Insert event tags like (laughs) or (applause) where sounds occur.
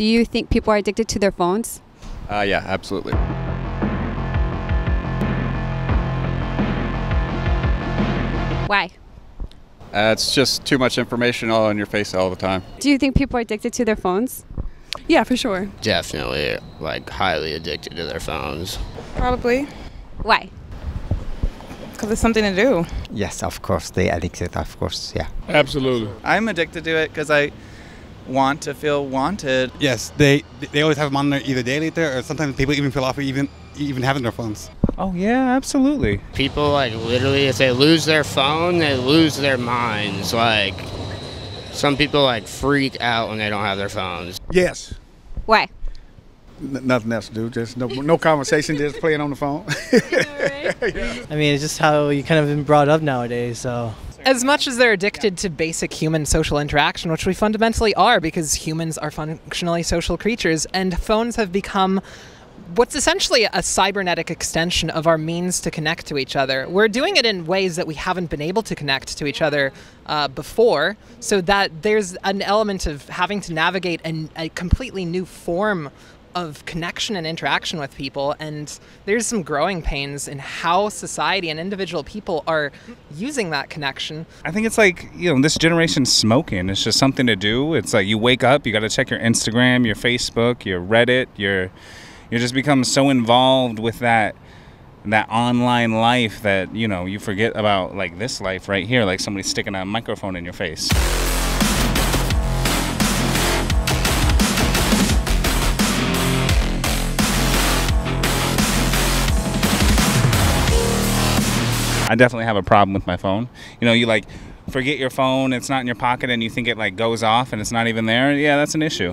Do you think people are addicted to their phones? Uh, yeah, absolutely. Why? Uh, it's just too much information all in your face all the time. Do you think people are addicted to their phones? Yeah, for sure. Definitely, like, highly addicted to their phones. Probably. Why? Because it's something to do. Yes, of course, they addicted, of course, yeah. Absolutely. I'm addicted to it because I want to feel wanted. Yes, they they always have them on there either daily there or sometimes people even feel off even even having their phones. Oh yeah, absolutely. People, like, literally, if they lose their phone, they lose their minds. Like, some people, like, freak out when they don't have their phones. Yes. Why? N- nothing else to do. Just no, no conversation. Just playing on the phone. (laughs) (laughs) I mean, it's just how you kind of been brought up nowadays. So As much as they're addicted to basic human social interaction, which we fundamentally are because humans are functionally social creatures, and phones have become what's essentially a cybernetic extension of our means to connect to each other. We're doing it in ways that we haven't been able to connect to each other uh, before, so that there's an element of having to navigate an, a completely new form of connection and interaction with people and there's some growing pains in how society and individual people are using that connection I think it's like, you know, this generation's smoking. It's just something to do. It's like you wake up, you got to check your Instagram, your Facebook, your Reddit, your you just become so involved with that that online life that, you know, you forget about like this life right here, like somebody sticking a microphone in your face. I definitely have a problem with my phone. You know, you like forget your phone, it's not in your pocket and you think it like goes off and it's not even there. Yeah, that's an issue.